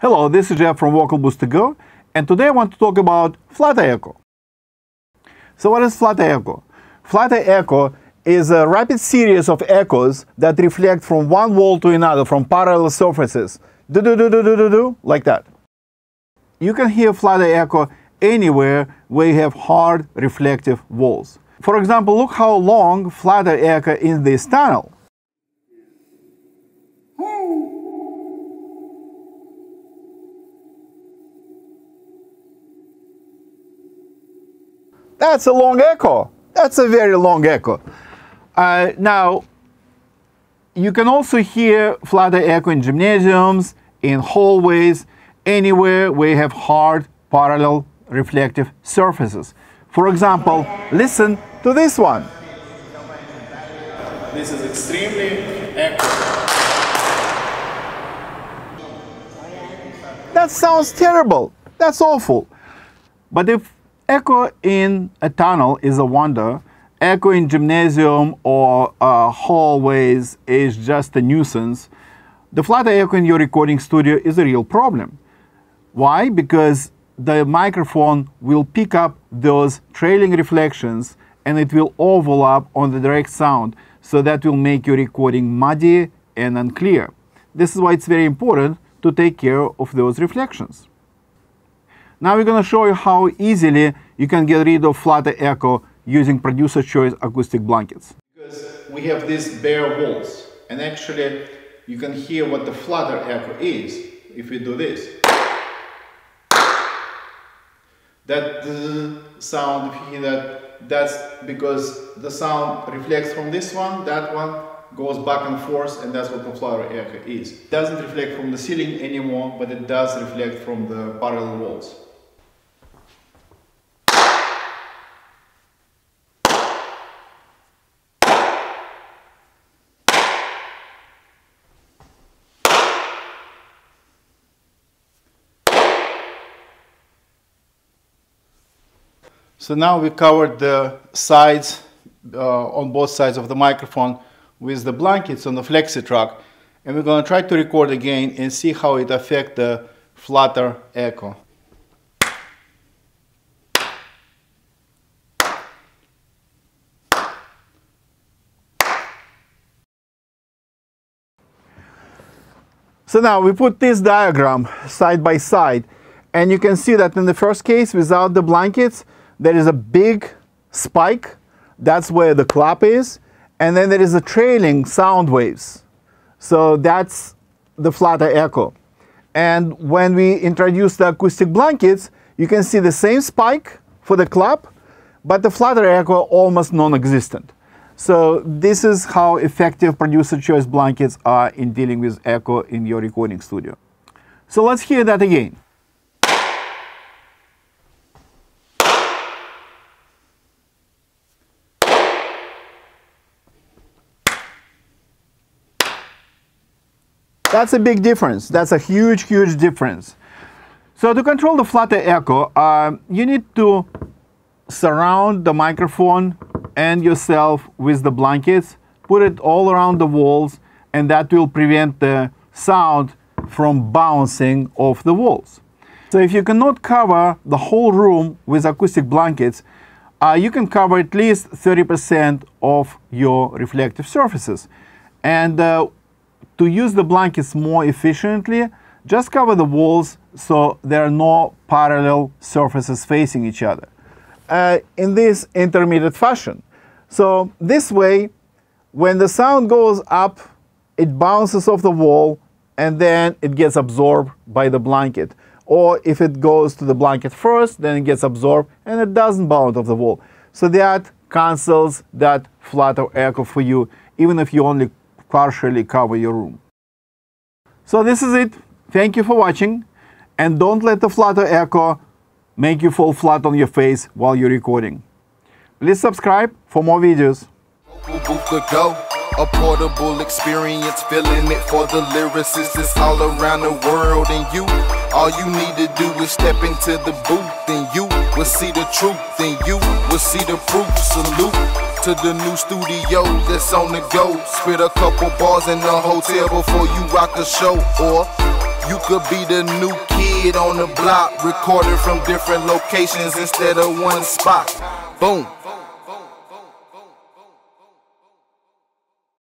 Hello, this is Jeff from Vocal Booth to Go, and today I want to talk about flutter echo. So what is flutter echo? Flutter echo is a rapid series of echoes that reflect from one wall to another from parallel surfaces. Do do do do do do do like that. You can hear flutter echo anywhere where you have hard reflective walls. For example, look how long flutter echo is in this tunnel. That's a long echo. That's a very long echo. Uh, now, you can also hear flutter echo in gymnasiums, in hallways, anywhere where you have hard, parallel, reflective surfaces. For example, listen to this one. This is extremely echo. That sounds terrible. That's awful. But if Echo in a tunnel is a wonder. Echo in gymnasium or uh, hallways is just a nuisance. The flutter echo in your recording studio is a real problem. Why? Because the microphone will pick up those trailing reflections and it will overlap on the direct sound. So that will make your recording muddy and unclear. This is why it's very important to take care of those reflections. Now we're going to show you how easily you can get rid of flutter echo using producer choice acoustic blankets. Because we have these bare walls and actually you can hear what the flutter echo is if we do this. That sound, if you hear that, that's because the sound reflects from this one, that one goes back and forth and that's what the flutter echo is. It doesn't reflect from the ceiling anymore, but it does reflect from the parallel walls. So now we covered the sides uh, on both sides of the microphone with the blankets on the flexi FlexiTrack. And we're going to try to record again and see how it affects the flutter echo. So now we put this diagram side by side and you can see that in the first case without the blankets there is a big spike, that's where the clap is, and then there is a trailing sound waves. So that's the flatter echo. And when we introduce the acoustic blankets, you can see the same spike for the clap, but the flatter echo almost non-existent. So this is how effective producer choice blankets are in dealing with echo in your recording studio. So let's hear that again. That's a big difference. That's a huge, huge difference. So to control the flutter echo, uh, you need to surround the microphone and yourself with the blankets, put it all around the walls, and that will prevent the sound from bouncing off the walls. So if you cannot cover the whole room with acoustic blankets, uh, you can cover at least 30% of your reflective surfaces. And uh, to use the blankets more efficiently, just cover the walls so there are no parallel surfaces facing each other uh, in this intermediate fashion. So this way, when the sound goes up, it bounces off the wall and then it gets absorbed by the blanket. Or if it goes to the blanket first, then it gets absorbed and it doesn't bounce off the wall. So that cancels that flutter echo for you, even if you only partially cover your room. So this is it. Thank you for watching. And don't let the flutter echo make you fall flat on your face while you're recording. Please subscribe for more videos. A portable experience, feeling it for the lyricists. It's all around the world, and you, all you need to do is step into the booth, and you will see the truth, and you will see the proof. Salute to the new studio that's on the go. Spit a couple bars in the hotel before you rock a show, or You could be the new kid on the block, recorded from different locations instead of one spot. Boom.